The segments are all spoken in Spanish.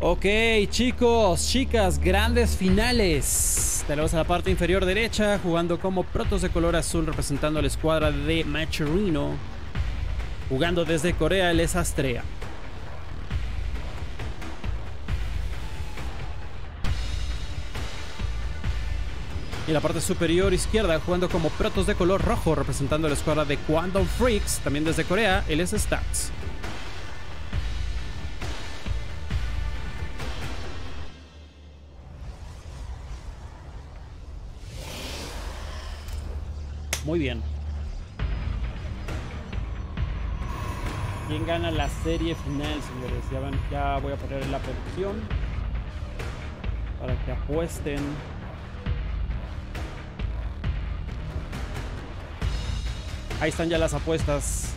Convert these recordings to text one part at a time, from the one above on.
Ok, chicos, chicas, grandes finales. Tenemos a la parte inferior derecha jugando como protos de color azul representando a la escuadra de Machurino. Jugando desde Corea, él es Astrea. Y la parte superior izquierda jugando como protos de color rojo representando a la escuadra de Quantum Freaks, también desde Corea, él es Stats. Muy bien. ¿Quién gana la serie final, señores? Ya, van- ya voy a poner la producción para que apuesten. Ahí están ya las apuestas.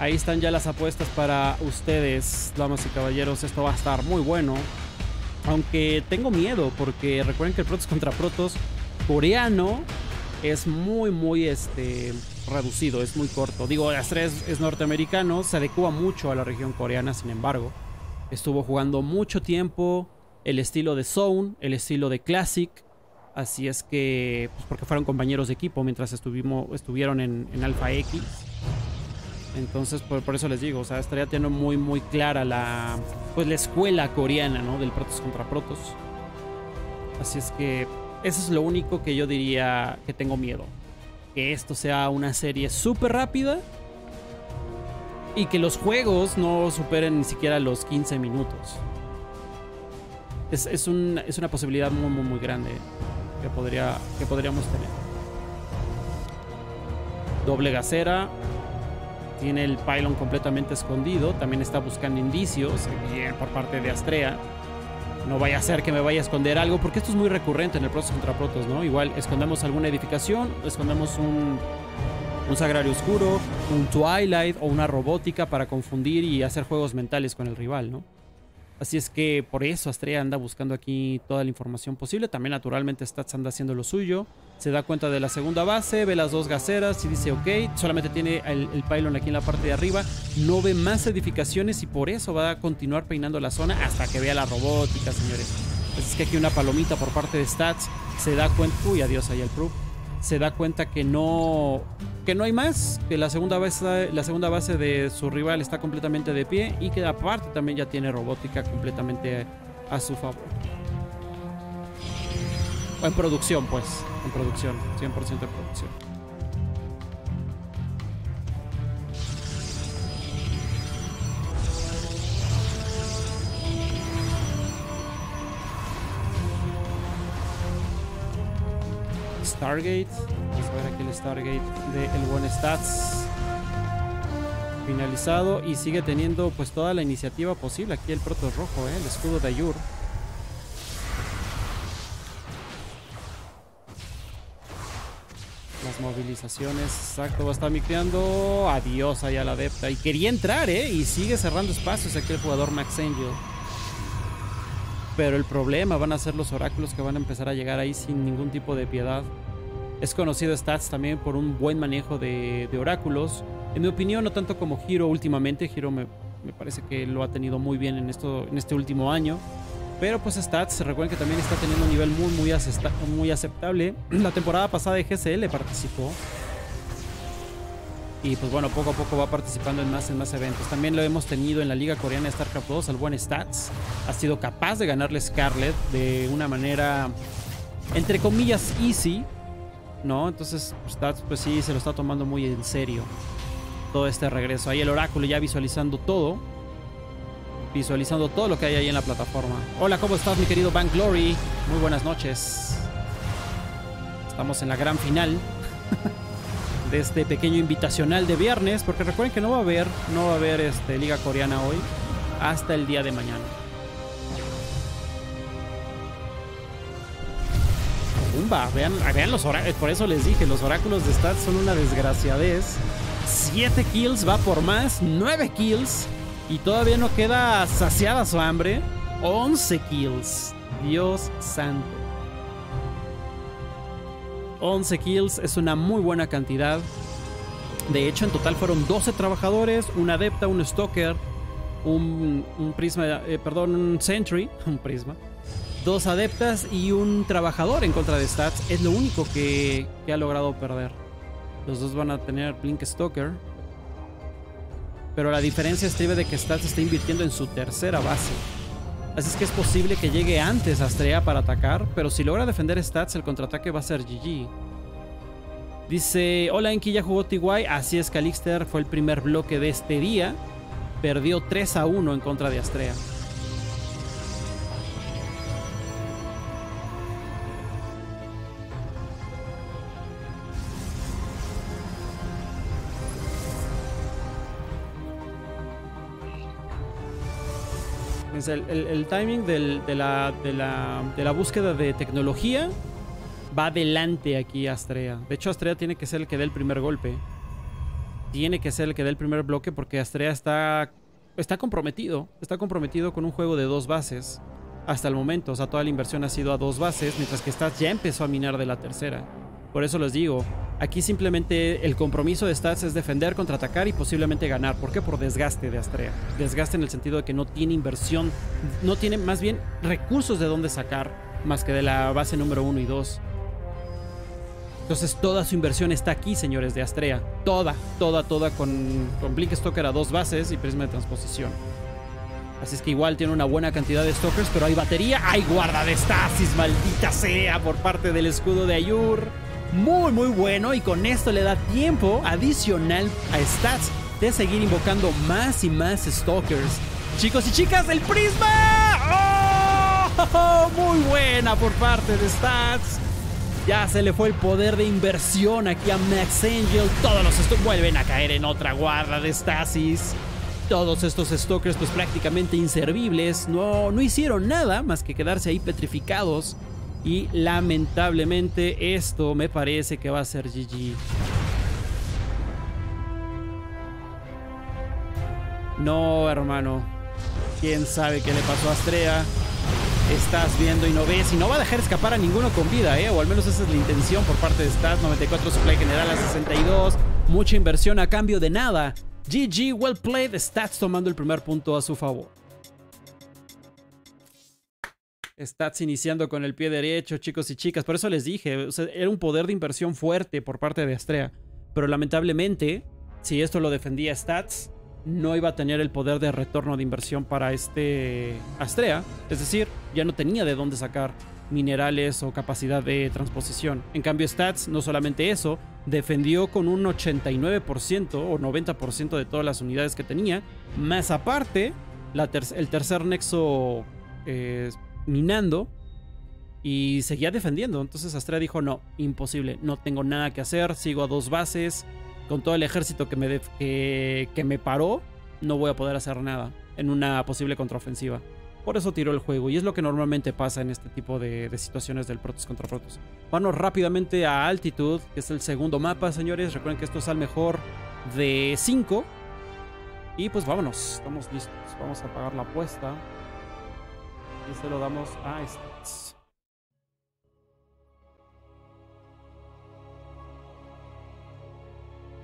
Ahí están ya las apuestas para ustedes, damas y caballeros. Esto va a estar muy bueno. Aunque tengo miedo porque recuerden que el Protos contra Protos coreano es muy, muy este, reducido, es muy corto. Digo, Astra es, norteamericano, se adecua mucho a la región coreana, sin embargo. Estuvo jugando mucho tiempo el estilo de Zone, el estilo de Classic. Así es que, pues porque fueron compañeros de equipo mientras estuvimos, estuvieron en, en Alpha X. Entonces, por, por eso les digo, o sea, estaría teniendo muy, muy clara la, pues, la escuela coreana, ¿no? Del Protos contra Protos. Así es que eso es lo único que yo diría que tengo miedo. Que esto sea una serie súper rápida y que los juegos no superen ni siquiera los 15 minutos. Es, es un- es una posibilidad muy, muy, grande que, podría, que podríamos tener. Doble gasera. Tiene el pylon completamente escondido. También está buscando indicios bien por parte de Astrea. No vaya a ser que me vaya a esconder algo, porque esto es muy recurrente en el Protos contra Protos, ¿no? Igual escondemos alguna edificación, escondemos un, un Sagrario Oscuro, un Twilight o una robótica para confundir y hacer juegos mentales con el rival, ¿no? Así es que por eso Astrea anda buscando aquí toda la información posible. También naturalmente Stats anda haciendo lo suyo. Se da cuenta de la segunda base, ve las dos gaseras y dice ok. Solamente tiene el, pylon aquí en la parte de arriba. No ve más edificaciones y por eso va a continuar peinando la zona hasta que vea la robótica, señores. Así es que aquí una palomita por parte de Stats se da cuenta... Uy, adiós ahí el proof. Se da cuenta que no que no hay más, que la segunda base, la segunda base de su rival está completamente de pie y que aparte también ya tiene robótica completamente a su favor. O en producción, pues, en producción, 100% de producción. Stargate. Vamos a ver aquí el Stargate de el buen Stats. Finalizado y sigue teniendo pues toda la iniciativa posible. Aquí el proto rojo, ¿eh? el escudo de Ayur. Exacto, va a estar micreando. Adiós allá la adepta. Y quería entrar, ¿eh? Y sigue cerrando espacios aquí el jugador Max Angel. Pero el problema van a ser los oráculos que van a empezar a llegar ahí sin ningún tipo de piedad. Es conocido Stats también por un buen manejo de, de oráculos. En mi opinión, no tanto como Hiro últimamente. Hiro me, me parece que lo ha tenido muy bien en, esto, en este último año. Pero pues Stats, recuerden que también está teniendo un nivel muy, muy, aceptable. La temporada pasada de GCL participó. Y pues bueno, poco a poco va participando en más en más eventos. También lo hemos tenido en la Liga Coreana de StarCraft 2, al buen Stats. Ha sido capaz de ganarle Scarlet de una manera, entre comillas, easy. ¿No? Entonces Stats pues sí se lo está tomando muy en serio. Todo este regreso. Ahí el oráculo ya visualizando todo. Visualizando todo lo que hay ahí en la plataforma. Hola, ¿cómo estás mi querido Bank Glory? Muy buenas noches. Estamos en la gran final de este pequeño invitacional de viernes, porque recuerden que no va a haber, no va a haber este, liga coreana hoy hasta el día de mañana. Pumba, vean, vean los oráculos, por eso les dije, los oráculos de stats son una desgraciadez. 7 kills, va por más, 9 kills y todavía no queda saciada su hambre. 11 kills. Dios santo. 11 kills es una muy buena cantidad. De hecho, en total fueron 12 trabajadores, un adepta, un stalker un, prisma, eh, perdón, un sentry, un prisma, dos adeptas y un trabajador en contra de Stats. Es lo único que, que ha logrado perder. Los dos van a tener Blink Stalker. Pero la diferencia estribe de que Stats está invirtiendo en su tercera base. Así es que es posible que llegue antes Astrea para atacar, pero si logra defender Stats, el contraataque va a ser GG. Dice, hola Enki, ¿ya jugó TY? Así es, Calixter fue el primer bloque de este día. Perdió 3 a 1 en contra de Astrea. El, timing de, la, búsqueda de tecnología va adelante aquí Astrea. De hecho, Astrea tiene que ser el que dé el primer golpe. Tiene que ser el que dé el primer bloque porque Astrea está, está comprometido. Está comprometido con un juego de dos bases hasta el momento. O sea, toda la inversión ha sido a dos bases, mientras que Stats ya empezó a minar de la tercera. Por eso les digo, aquí simplemente el compromiso de Stats es defender, contraatacar y posiblemente ganar. ¿Por qué? Por desgaste de Astrea. Desgaste en el sentido de que no tiene inversión, no tiene más bien recursos de dónde sacar más que de la base número 1 y 2. Entonces toda su inversión está aquí, señores de Astrea. Toda, toda, toda con, con Blink Stalker a dos bases y prisma de transposición. Así es que igual tiene una buena cantidad de Stalkers, pero hay batería. ¡Hay guarda de estasis, maldita sea! Por parte del escudo de Ayur muy muy bueno y con esto le da tiempo adicional a Stats de seguir invocando más y más Stalkers. Chicos y chicas, el prisma. ¡Oh! Muy buena por parte de Stats. Ya se le fue el poder de inversión aquí a Max Angel. Todos los Stalkers vuelven a caer en otra guarda de Stasis. Todos estos Stalkers pues prácticamente inservibles. No, no hicieron nada más que quedarse ahí petrificados. Y lamentablemente esto me parece que va a ser GG. No, hermano. ¿Quién sabe qué le pasó a Astrea? Estás viendo y no ves y no va a dejar escapar a ninguno con vida, ¿eh? O al menos esa es la intención por parte de Stats. 94 supply general a 62. Mucha inversión a cambio de nada. GG, well played. Stats tomando el primer punto a su favor. Stats iniciando con el pie derecho, chicos y chicas. Por eso les dije, era un poder de inversión fuerte por parte de Astrea. Pero lamentablemente, si esto lo defendía Stats, no iba a tener el poder de retorno de inversión para este Astrea. Es decir, ya no tenía de dónde sacar minerales o capacidad de transposición. En cambio, Stats, no solamente eso, defendió con un 89% o 90% de todas las unidades que tenía. Más aparte, el tercer nexo eh, minando y seguía defendiendo. Entonces Astrea dijo, no, imposible, no tengo nada que hacer, sigo a dos bases, con todo el ejército que me, que, me paró, no voy a poder hacer nada en una posible contraofensiva. Por eso tiró el juego y es lo que normalmente pasa en este tipo de, situaciones del Protoss contra Protoss. Vamos rápidamente a Altitude, que es el segundo mapa, señores. Recuerden que esto es al mejor de 5. Y pues vámonos, estamos listos. Vamos a apagar la apuesta. Y se lo damos a Stats.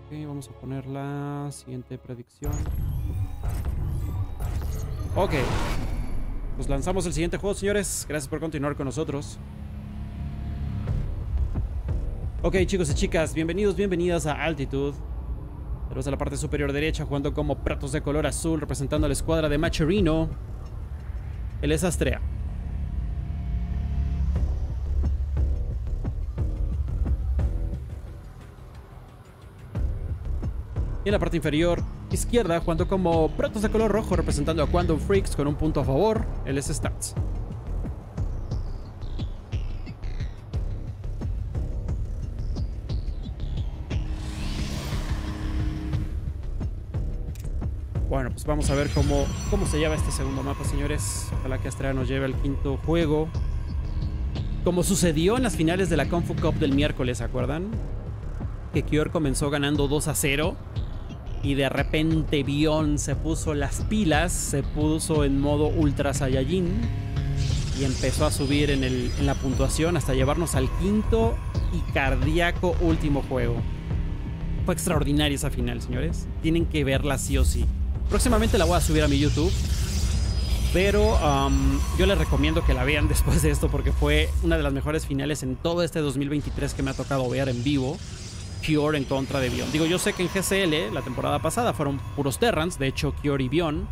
Ok, vamos a poner la siguiente predicción. Ok. Pues lanzamos el siguiente juego, señores. Gracias por continuar con nosotros. Ok, chicos y chicas, bienvenidos, bienvenidas a Altitude. Tenemos a la parte superior derecha jugando como pratos de color azul, representando a la escuadra de Macherino. Él es Astrea. Y en la parte inferior izquierda, jugando como Protos de color rojo, representando a Quantum Freaks con un punto a favor, él es Stats. Vamos a ver cómo, cómo se lleva este segundo mapa, señores. Ojalá que Astrea nos lleve al quinto juego. Como sucedió en las finales de la Confu Cup del miércoles, ¿se acuerdan? Que Kior comenzó ganando 2 a 0. Y de repente Bion se puso las pilas, se puso en modo Ultra Saiyajin. Y empezó a subir en, en la puntuación hasta llevarnos al quinto y cardíaco último juego. Fue extraordinaria esa final, señores. Tienen que verla sí o sí. Próximamente la voy a subir a mi YouTube. Pero yo les recomiendo que la vean después de esto porque fue una de las mejores finales en todo este 2023 que me ha tocado ver en vivo. Cure en contra de Bion. Digo, yo sé que en GCL la temporada pasada fueron puros Terrans, de hecho Cure y Bion,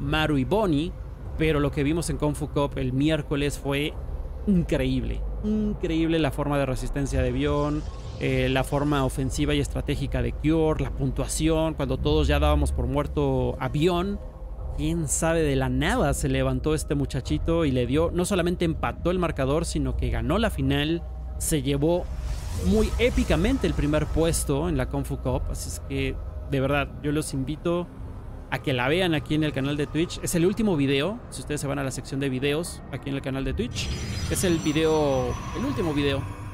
Maru y Bonnie, pero lo que vimos en Kung Fu Cup el miércoles fue increíble. Increíble la forma de resistencia de Bion, eh, la forma ofensiva y estratégica de Cure, la puntuación, cuando todos ya dábamos por muerto a Bion. Quién sabe de la nada se levantó este muchachito y le dio, no solamente empató el marcador, sino que ganó la final, se llevó muy épicamente el primer puesto en la Kung Fu Cup. Así es que, de verdad, yo los invito a que la vean aquí en el canal de Twitch. Es el último video, si ustedes se van a la sección de videos aquí en el canal de Twitch. Es el video, el último video.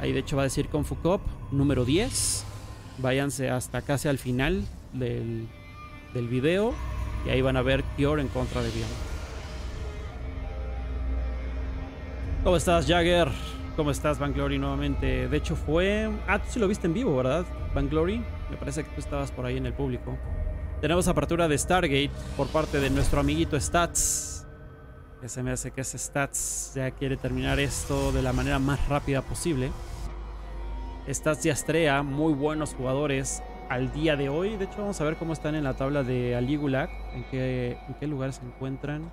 Ahí de hecho va a decir Kung Fu Cup número 10. Váyanse hasta casi al final del, del video y ahí van a ver Cure en contra de Bion. ¿Cómo estás, Jagger? ¿Cómo estás, Glory nuevamente? De hecho fue... Ah, tú sí lo viste en vivo, ¿verdad, Glory? Me parece que tú estabas por ahí en el público. Tenemos apertura de Stargate por parte de nuestro amiguito Stats. Se me hace que ese Stats ya quiere terminar esto de la manera más rápida posible. Stats y Astrea, muy buenos jugadores al día de hoy. De hecho, vamos a ver cómo están en la tabla de Aligulac. En qué, en qué lugar se encuentran.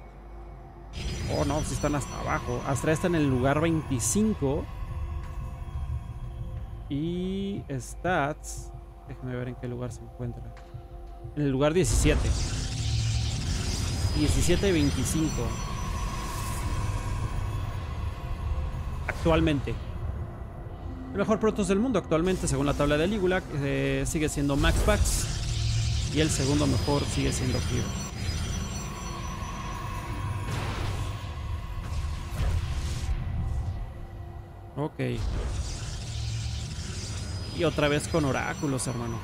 Oh, no, si están hasta abajo. Astrea está en el lugar 25. Y Stats. Déjenme ver en qué lugar se encuentra. En el lugar 17. 17 y 25. Actualmente. El mejor Protoss del mundo actualmente, según la tabla de Ligula, eh, sigue siendo Max Pax. Y el segundo mejor sigue siendo Hero. Ok. Y otra vez con oráculos, hermano.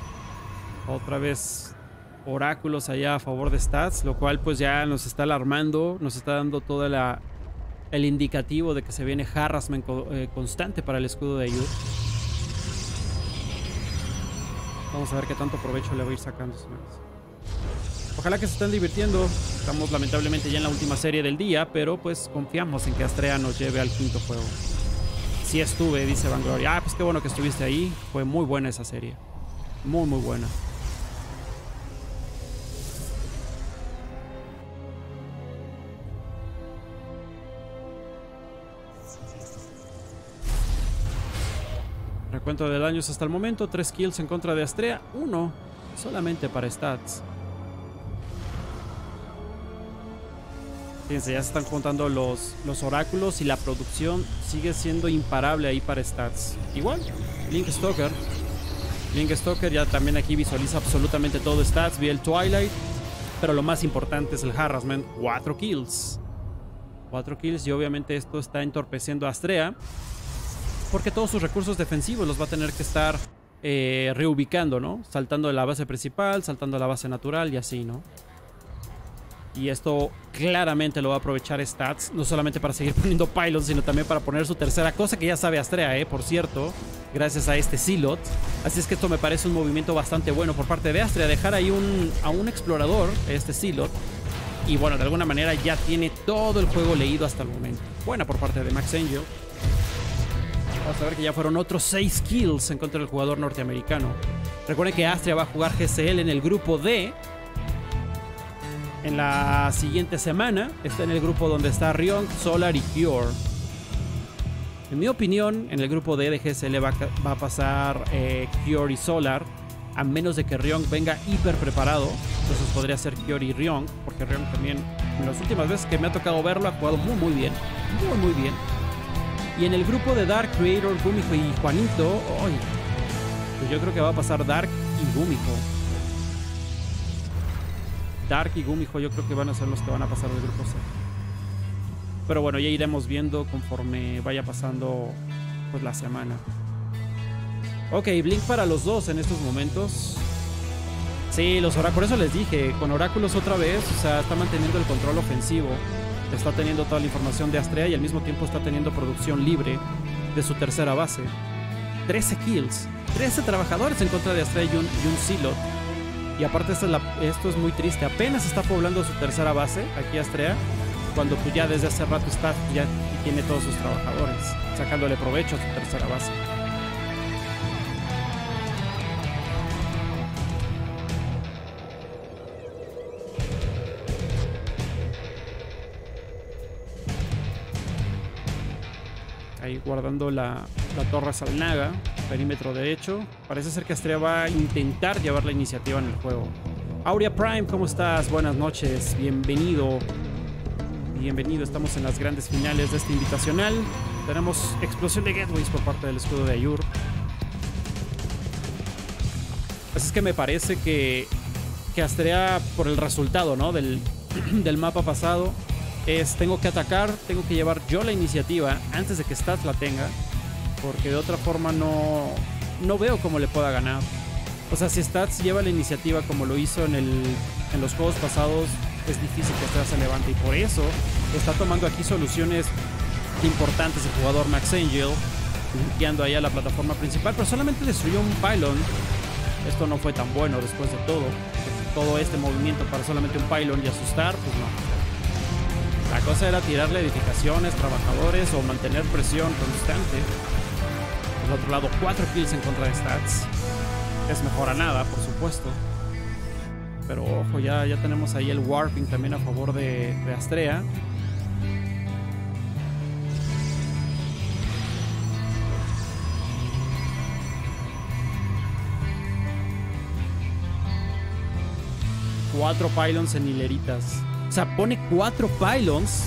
Otra vez oráculos allá a favor de Stats, lo cual pues ya nos está alarmando, nos está dando todo la, el indicativo de que se viene harassment eh, constante para el escudo de Ayud. Vamos a ver qué tanto provecho le voy a ir sacando, Ojalá que se estén divirtiendo. Estamos lamentablemente ya en la última serie del día, pero pues confiamos en que Astrea nos lleve al quinto juego. Sí estuve, dice Van Gloria. Ah, pues qué bueno que estuviste ahí. Fue muy buena esa serie. Muy, muy buena. Recuento de daños hasta el momento, 3 kills en contra de Astrea, 1 solamente para stats. Fíjense, ya se están contando los, los oráculos y la producción sigue siendo imparable ahí para stats. Igual, Link Stalker. Link Stalker ya también aquí visualiza absolutamente todo stats, vi el Twilight. Pero lo más importante es el Harassment, 4 kills. 4 kills y obviamente esto está entorpeciendo a Astrea. Porque todos sus recursos defensivos los va a tener que estar eh, reubicando, ¿no? Saltando de la base principal, saltando a la base natural y así, ¿no? Y esto claramente lo va a aprovechar Stats, no solamente para seguir poniendo pylons, sino también para poner su tercera cosa que ya sabe Astrea, ¿eh? por cierto, gracias a este Silot. Así es que esto me parece un movimiento bastante bueno por parte de Astrea, dejar ahí un, a un explorador, este Silot. Y bueno, de alguna manera ya tiene todo el juego leído hasta el momento. Buena por parte de Max Angel. Vamos a ver que ya fueron otros 6 kills en contra del jugador norteamericano. Recuerden que Astrea va a jugar GCL en el grupo D en la siguiente semana. Está en el grupo donde está Rion, Solar y Cure. En mi opinión, en el grupo D de GSL va, a pasar eh, Cure y Solar. A menos de que Ryong venga hiper preparado. Entonces podría ser y Ryong. Porque Ryong también, en las últimas veces que me ha tocado verlo, ha jugado muy muy bien. Muy muy bien. Y en el grupo de Dark Creator, Gumiko y Juanito, pues yo creo que va a pasar Dark y Gumiko. Dark y Gumijo yo creo que van a ser los que van a pasar del grupo C. Pero bueno, ya iremos viendo conforme vaya pasando pues la semana. Ok, Blink para los dos en estos momentos. Sí, los por eso les dije, con oráculos otra vez, o sea, está manteniendo el control ofensivo, está teniendo toda la información de Astrea y al mismo tiempo está teniendo producción libre de su tercera base. 13 kills, 13 trabajadores en contra de Astrea y un, y Silot. Y aparte es, esto es muy triste. Apenas está poblando su tercera base, aquí Astrea, cuando pues ya desde hace rato está, ya tiene todos sus trabajadores, sacándole provecho a su tercera base. Guardando la, torre Salnaga, perímetro derecho. Parece ser que Astrea va a intentar llevar la iniciativa en el juego. Aurea Prime, ¿cómo estás? Buenas noches, bienvenido. Bienvenido, estamos en las grandes finales de este invitacional. Tenemos explosión de gateways por parte del escudo de Ayur. Así es que me parece que, que Astrea, por el resultado ¿no? del, del mapa pasado, es tengo que atacar, tengo que llevar yo la iniciativa antes de que Stats la tenga, porque de otra forma no, no veo cómo le pueda ganar. O sea, si Stats lleva la iniciativa como lo hizo en, el, en los juegos pasados, es difícil que Stats se levante y por eso está tomando aquí soluciones importantes el jugador Max Angel, guiando ahí a la plataforma principal, pero solamente destruyó un pylon. Esto no fue tan bueno después de todo. Todo este movimiento para solamente un pylon y asustar, pues no. Cosa era tirarle edificaciones, trabajadores o mantener presión constante. Por otro lado, 4 kills en contra de Stats. Es mejor a nada, por supuesto. Pero ojo, ya, ya tenemos ahí el Warping también a favor de, de Astrea. Cuatro pylons en hileritas. O sea, pone cuatro pylons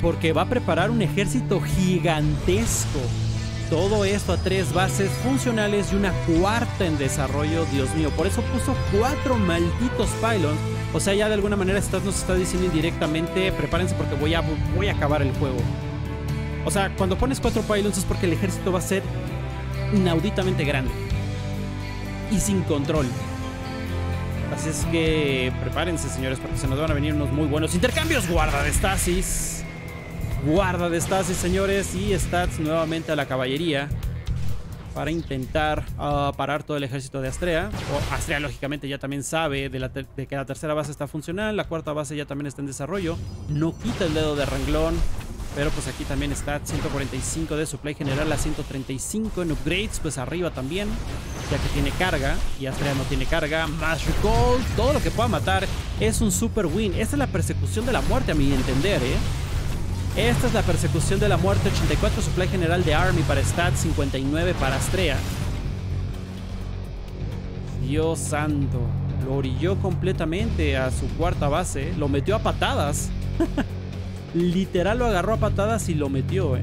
porque va a preparar un ejército gigantesco. Todo esto a tres bases funcionales y una cuarta en desarrollo, Dios mío. Por eso puso cuatro malditos pylons. O sea, ya de alguna manera Stats nos está diciendo indirectamente, prepárense porque voy a, voy a acabar el juego. O sea, cuando pones cuatro pylons es porque el ejército va a ser inauditamente grande. Y sin control. Es que prepárense, señores, porque se nos van a venir unos muy buenos intercambios. Guarda de Stasis. Guarda de Stasis, señores. Y Stats nuevamente a la caballería. Para intentar uh, parar todo el ejército de Astrea. O Astrea, lógicamente, ya también sabe de, de, que la tercera base está funcional. La cuarta base ya también está en desarrollo. No quita el dedo de renglón. Pero pues aquí también está 145 de supply general a 135 en upgrades. Pues arriba también, ya que tiene carga. Y Astrea no tiene carga. Más recall, todo lo que pueda matar es un super win. Esta es la persecución de la muerte a mi entender, ¿eh? Esta es la persecución de la muerte. 84 supply general de Army para Stat, 59 para Astrea. Dios santo. Lo orilló completamente a su cuarta base. Lo metió a patadas. Literal lo agarró a patadas y lo metió, eh.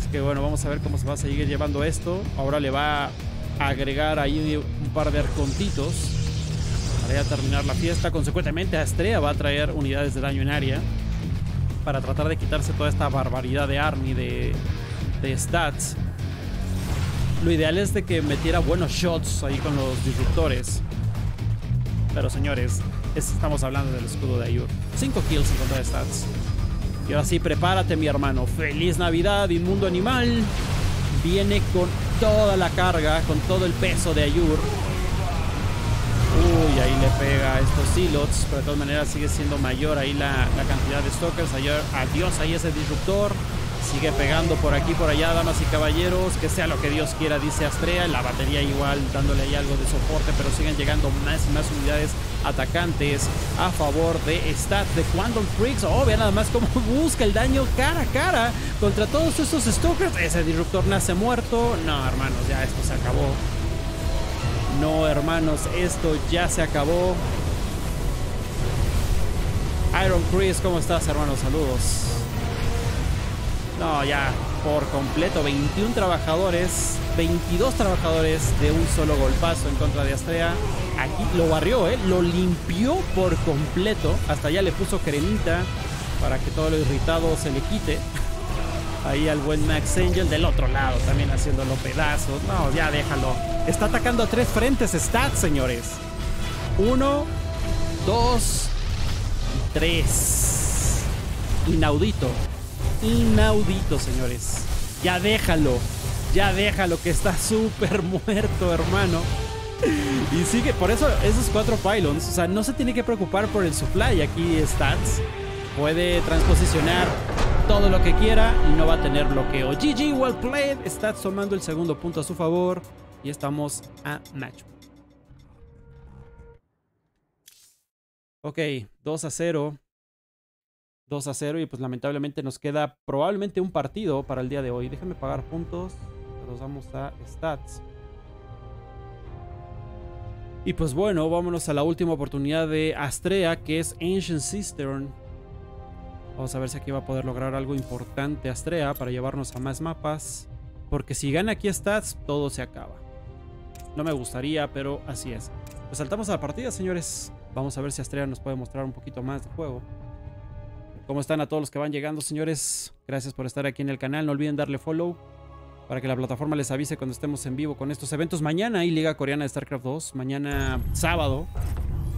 Es que bueno, vamos a ver cómo se va a seguir llevando esto. Ahora le va a agregar ahí un par de arcontitos para ya terminar la fiesta. Consecuentemente, Astrea va a traer unidades de daño en área para tratar de quitarse toda esta barbaridad de Army de, de stats. Lo ideal es de que metiera buenos shots ahí con los disruptores. Pero señores, estamos hablando del escudo de Ayur. 5 kills en contra de stats. Y ahora sí, prepárate, mi hermano. Feliz Navidad, inmundo animal. Viene con toda la carga, con todo el peso de Ayur. Uy, ahí le pega a estos silots. Pero de todas maneras sigue siendo mayor ahí la, cantidad de stalkers. Adiós ahí ese disruptor. Sigue pegando por aquí, por allá, damas y caballeros. Que sea lo que Dios quiera, dice Astrea. La batería igual dándole ahí algo de soporte, pero siguen llegando más y más unidades atacantes a favor de Stat de Quantum Freaks. Oh, vean nada más cómo busca el daño cara a cara contra todos estos Stalkers. Ese disruptor nace muerto. No, hermanos, ya esto se acabó. No, hermanos, esto ya se acabó. Iron Chris, ¿cómo estás, hermanos? Saludos. No, ya por completo. 21 trabajadores, 22 trabajadores de un solo golpazo en contra de Astrea. Aquí lo barrió, ¿eh? Lo limpió por completo. Hasta allá le puso cremita para que todo lo irritado se le quite. Ahí al buen Max Angel del otro lado también haciéndolo pedazos. No, ya déjalo. Está atacando a tres frentes stats, señores. Uno, dos, tres. Inaudito. Inaudito, señores. Ya déjalo. Ya déjalo que está súper muerto, hermano. y sigue, por eso esos cuatro pylons, o sea, no se tiene que preocupar por el supply. Aquí Stats puede transposicionar todo lo que quiera y no va a tener bloqueo. GG, well played. Stats tomando el segundo punto a su favor y estamos a match. Ok, 2 a 0. 2 a 0 y pues lamentablemente nos queda probablemente un partido para el día de hoy. Déjenme pagar puntos. Los damos a stats. Y pues bueno, vámonos a la última oportunidad de Astrea, que es Ancient Cistern. Vamos a ver si aquí va a poder lograr algo importante Astrea para llevarnos a más mapas. Porque si gana aquí Stats, todo se acaba. No me gustaría, pero así es. Pues saltamos a la partida, señores. Vamos a ver si Astrea nos puede mostrar un poquito más de juego. ¿Cómo están a todos los que van llegando, señores? Gracias por estar aquí en el canal. No olviden darle follow para que la plataforma les avise cuando estemos en vivo con estos eventos. Mañana hay Liga Coreana de StarCraft 2. Mañana sábado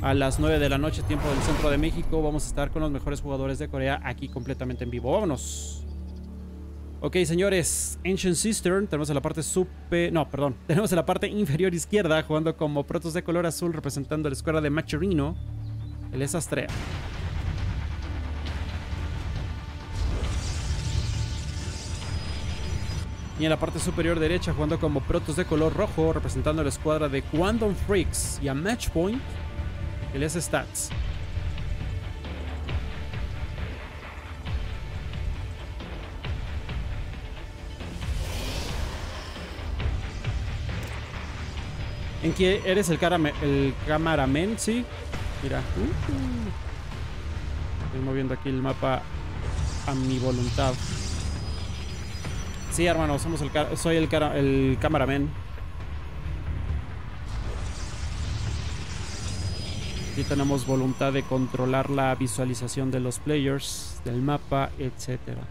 a las 9 de la noche, tiempo del centro de México. Vamos a estar con los mejores jugadores de Corea aquí completamente en vivo. Vámonos. Ok, señores, Ancient Cistern, tenemos en la parte super... No, perdón, tenemos en la parte inferior izquierda jugando como protos de color azul representando la escuadra de Machorino. Él es Astrea. Y en la parte superior derecha jugando como protos de color rojo representando la escuadra de Quantum Freaks y a Matchpoint él es Stats. ¿En qué eres el, el cameraman? Sí. Mira. Estoy moviendo aquí el mapa a mi voluntad. Sí, hermano, somos el soy el, el cameraman. Aquí tenemos voluntad de controlar la visualización de los players, del mapa, etcétera.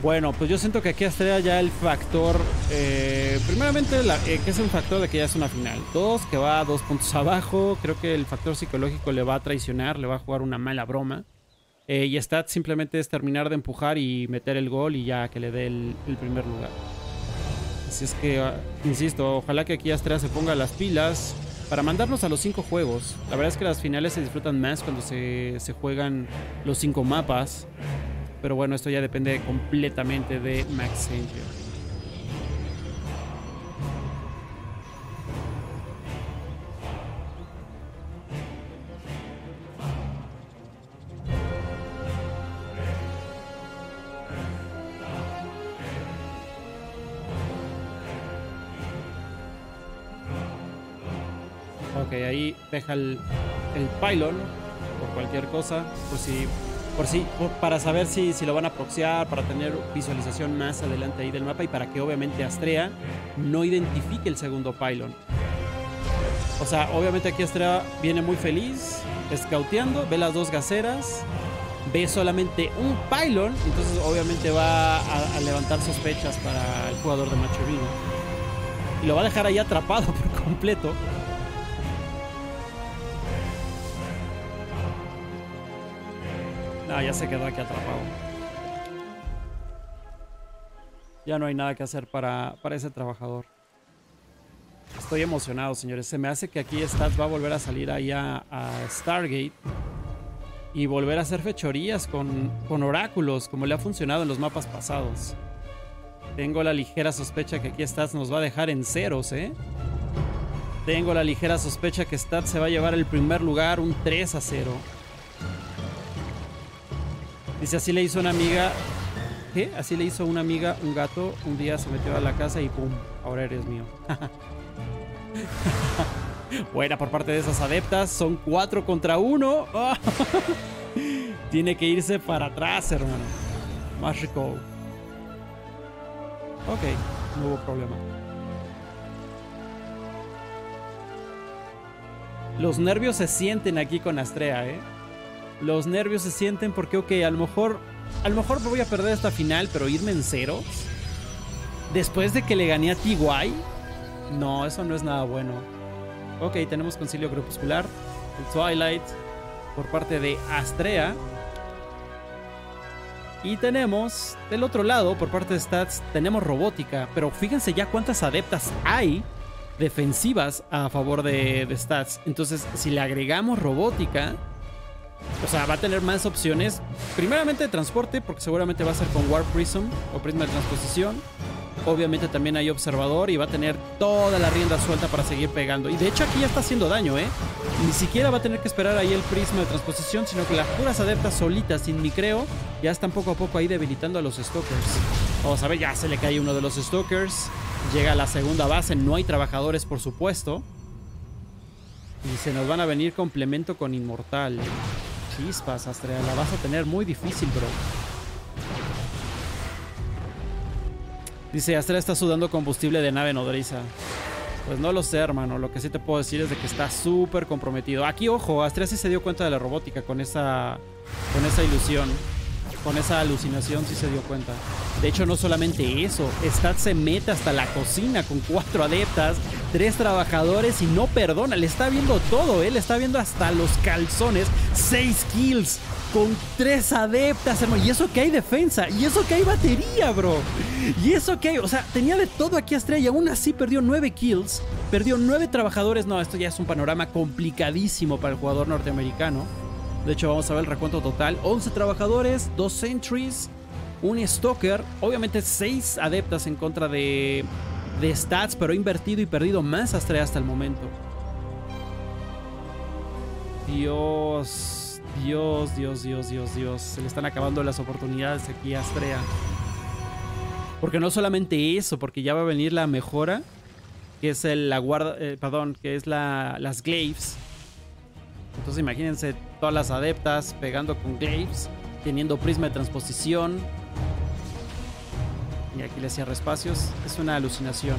Bueno, pues yo siento que aquí estaría ya el factor. Eh, primeramente, eh, que es un factor de que ya es una final. Dos, que va dos puntos abajo. Creo que el factor psicológico le va a traicionar, le va a jugar una mala broma. Eh, y Stat simplemente es terminar de empujar y meter el gol y ya que le dé el, primer lugar. Así es que, ah, insisto, ojalá que aquí Astrea se ponga las pilas para mandarnos a los cinco juegos. La verdad es que las finales se disfrutan más cuando se, se juegan los cinco mapas. Pero bueno, esto ya depende completamente de Max Angel. Ahí deja el, pylon por cualquier cosa, por si, por si, para saber si, si lo van a proxiar, para tener visualización más adelante ahí del mapa y para que obviamente Astrea no identifique el segundo pylon. O sea, obviamente aquí Astrea viene muy feliz, scouteando, ve las dos gaceras, ve solamente un pylon, entonces obviamente va a, levantar sospechas para el jugador de Macho Y lo va a dejar ahí atrapado por completo. Ah, ya se quedó aquí atrapado. Ya no hay nada que hacer para, para ese trabajador. Estoy emocionado, señores. Se me hace que aquí Stats va a volver a salir ahí a, Stargate. Y volver a hacer fechorías con, con oráculos, como le ha funcionado en los mapas pasados. Tengo la ligera sospecha que aquí Stats nos va a dejar en ceros, ¿eh? Tengo la ligera sospecha que Stats se va a llevar el primer lugar, un 3 a 0. Dice, así le hizo una amiga... ¿Qué? Así le hizo una amiga, un gato, un día se metió a la casa y ¡pum! Ahora eres mío. Buena por parte de esas adeptas. Son cuatro contra uno. Tiene que irse para atrás, hermano. Más. Ok, no hubo problema. Los nervios se sienten aquí con Astrea, ¿eh? Los nervios se sienten porque, ok, a lo mejor, a lo mejor voy a perder esta final, pero irme en cero. Después de que le gané a TY. No, eso no es nada bueno. Ok, tenemos concilio crepuscular. El Twilight por parte de Astrea. Y tenemos, del otro lado, por parte de Stats, tenemos robótica. Pero fíjense ya cuántas adeptas hay defensivas a favor de Stats. Entonces, si le agregamos robótica, o sea, va a tener más opciones. Primeramente de transporte, porque seguramente va a ser con Warp Prism o Prisma de transposición. Obviamente también hay observador y va a tener toda la rienda suelta para seguir pegando. Y de hecho aquí ya está haciendo daño, ¿eh? Ni siquiera va a tener que esperar ahí el prisma de transposición, sino que las puras adeptas solitas sin micreo ya están poco a poco ahí debilitando a los Stalkers. Vamos a ver, ya se le cae uno de los Stalkers. Llega a la segunda base, no hay trabajadores por supuesto. Y se nos van a venir complemento con Inmortal. Chispas, Astrea, la vas a tener muy difícil, bro. Dice, Astrea está sudando combustible de nave nodriza. Pues no lo sé, hermano. Lo que sí te puedo decir es de que está súper comprometido. Aquí, ojo, Astrea sí se dio cuenta de la robótica con esa, con esa ilusión. Con esa alucinación sí se dio cuenta. De hecho, no solamente eso. Stat se mete hasta la cocina con cuatro adeptas, tres trabajadores y no perdona. Le está viendo todo, ¿eh? Le está viendo hasta los calzones. Seis kills con tres adeptas, hermano. Y eso que hay defensa. Y eso que hay batería, bro. Y eso que hay. O sea, tenía de todo aquí Astrea y aún así perdió nueve kills. Perdió nueve trabajadores. No, esto ya es un panorama complicadísimo para el jugador norteamericano. De hecho, vamos a ver el recuento total: 11 trabajadores, 2 sentries, un stalker. Obviamente, 6 adeptas en contra de, de stats, pero ha invertido y perdido más Astrea hasta el momento. Dios. Dios, Dios, Dios, Dios, Dios. Se le están acabando las oportunidades aquí a Astrea. Porque no solamente eso, porque ya va a venir la mejora, que es el, la guarda, eh, perdón, que es la, las glaives. Entonces imagínense todas las adeptas pegando con glaives, teniendo prisma de transposición. Y aquí le cierro espacios. Es una alucinación.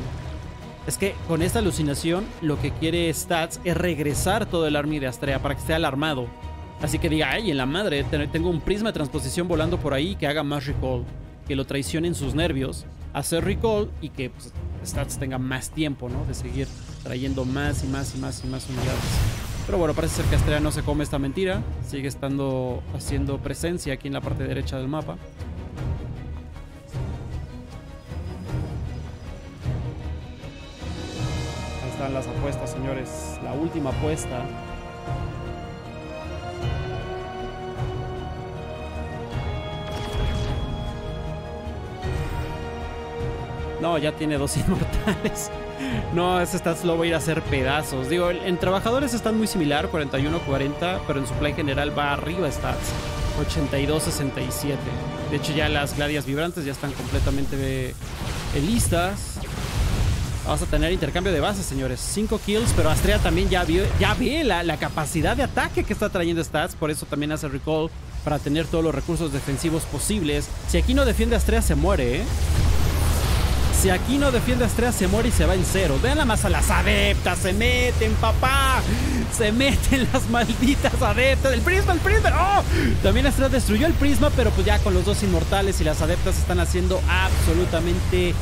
Es que con esta alucinación lo que quiere Stats es regresar todo el army de Astrea para que esté alarmado. Así que diga, ay, en la madre, tengo un prisma de transposición volando por ahí que haga más recall, que lo traicione en sus nervios, hacer recall y que pues, Stats tenga más tiempo, ¿no? De seguir trayendo más y más y más y más unidades. Pero bueno, parece ser que Astrea no se come esta mentira, sigue estando haciendo presencia aquí en la parte derecha del mapa. Ahí están las apuestas, señores. La última apuesta No, ya tiene dos inmortales. No, ese stats lo voy a ir a hacer pedazos. Digo, en trabajadores están muy similar, 41-40, pero en supply general va arriba stats, 82-67. De hecho, ya las gladias vibrantes ya están completamente listas. Vamos a tener intercambio de bases, señores. 5 kills, pero Astrea también ya, vio, ya la, la, capacidad de ataque que está trayendo Stats. Por eso también hace recall para tener todos los recursos defensivos posibles. Si aquí no defiende Astrea, se muere, ¿eh? Si aquí no defiende a Astrea, se muere y se va en cero. Vean nada más a las adeptas. Se meten, papá. Se meten las malditas adeptas. El prisma, el prisma. ¡Oh! También Astrea destruyó el prisma, pero pues ya con los dos inmortales y las adeptas están haciendo absolutamente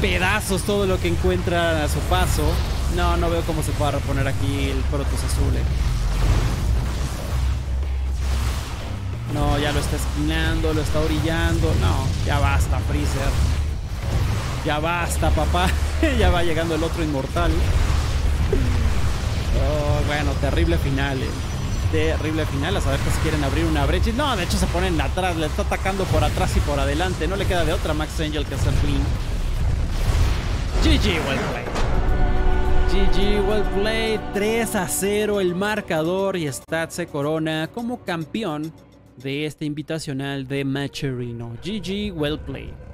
pedazos todo lo que encuentran a su paso. No, no veo cómo se pueda reponer aquí el Protoss azul. Eh. No, ya lo está esquinando, lo está orillando. No, ya basta, Freezer. Ya basta, papá. ya va llegando el otro inmortal. Oh, bueno, terrible final. Eh. Terrible final. Las abejas quieren abrir una brecha. No, de hecho se ponen atrás. Le está atacando por atrás y por adelante. No le queda de otra Max Angel que hacer clean. GG, well played. GG, well played. 3 a 0 el marcador y Stat se corona como campeón de este invitacional de Macherino. GG, well played.